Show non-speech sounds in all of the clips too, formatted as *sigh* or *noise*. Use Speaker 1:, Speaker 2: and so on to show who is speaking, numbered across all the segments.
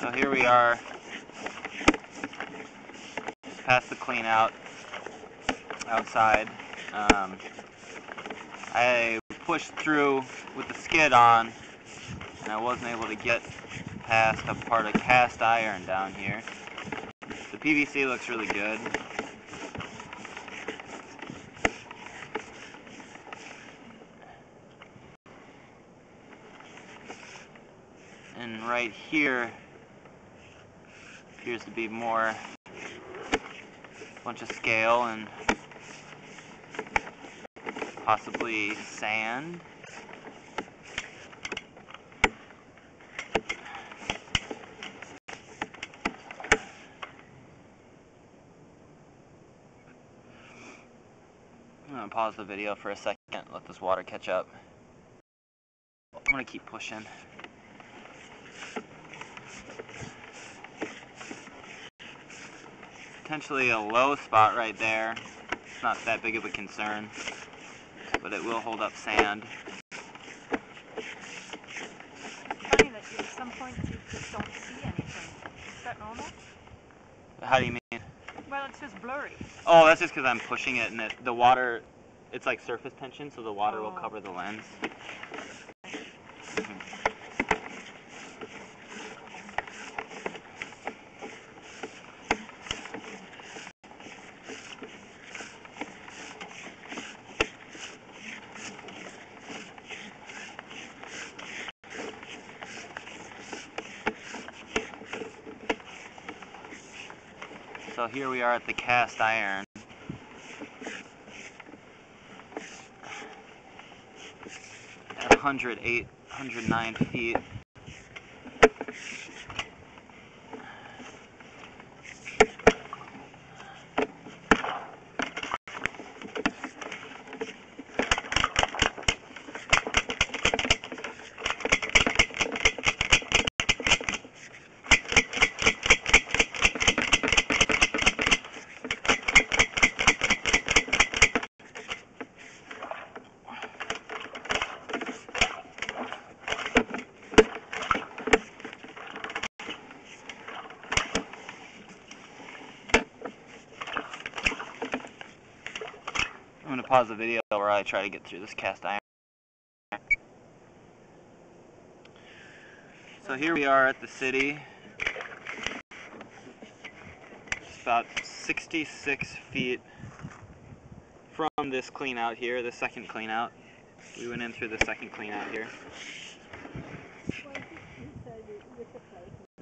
Speaker 1: So here we are, past the clean out outside. Um, I pushed through with the skid on, and I wasn't able to get past a part of cast iron down here. The PVC looks really good. And right here appears to be more a bunch of scale and possibly sand. I'm gonna pause the video for a second, let this water catch up. I'm gonna keep pushing. Potentially a low spot right there. It's not that big of a concern, but it will hold up sand.
Speaker 2: Funny that at some points you just don't see anything. Is that normal?
Speaker 1: How do you mean?
Speaker 2: Well, it's just blurry.
Speaker 1: Oh, that's just because I'm pushing it and it, the water, it's like surface tension, so the water will
Speaker 2: Oh.
Speaker 1: cover the lens. So here we are at the cast iron. At 108, 109 feet. Pause the video where I try to get through this cast iron. So here we are at the city. It's about 66 feet from this clean out here, the second clean out. We went in through the second clean out here.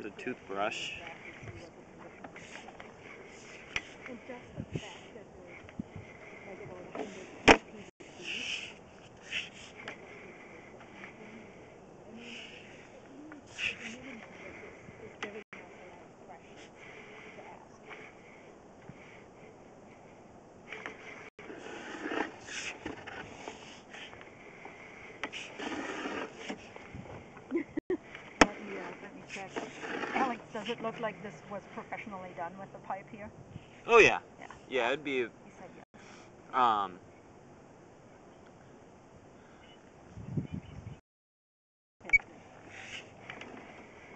Speaker 1: A toothbrush.
Speaker 2: Let me, uh, let me check. Alex, does it look like this was professionally done with the pipe here?
Speaker 1: Oh yeah.
Speaker 2: Yeah.
Speaker 1: Yeah, it'd be
Speaker 2: He said yes.
Speaker 1: um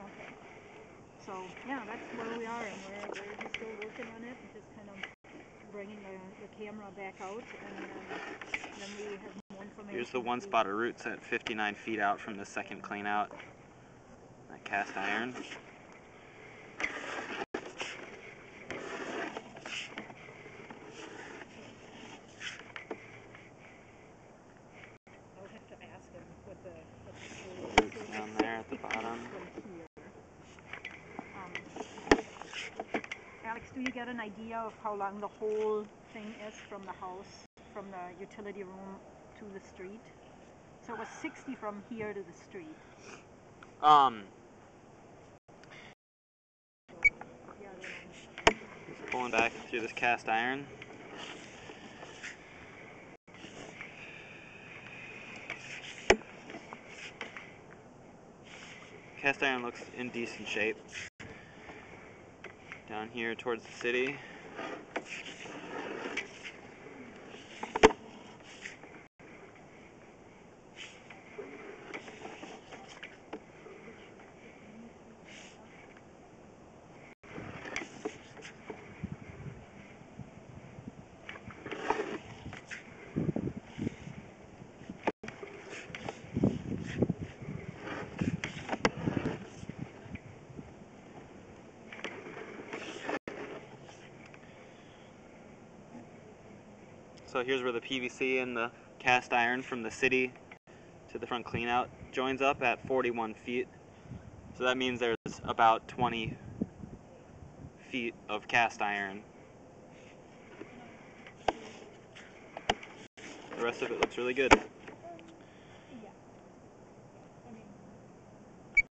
Speaker 2: Okay. So, yeah, that's where we are, and we're, we're just still working on it, and just kind of bringing the, the camera back out, and um, then we have more information.
Speaker 1: here's the one spot of roots at 59 feet out from the second clean out. Cast iron.
Speaker 2: I'll have to ask him what the,
Speaker 1: Roots down there at the *laughs* bottom.
Speaker 2: Um, Alex, do you get an idea of how long the whole thing is from the house, from the utility room to the street? So it was 60 from here to the street.
Speaker 1: Um,
Speaker 2: Yeah, then-
Speaker 1: just pulling back through this cast iron. Cast iron looks in decent shape. Down here towards the city. So here's where the PVC and the cast iron from the city to the front cleanout joins up at 41 feet. So that means there's about 20 feet of cast iron. The rest of it looks really good.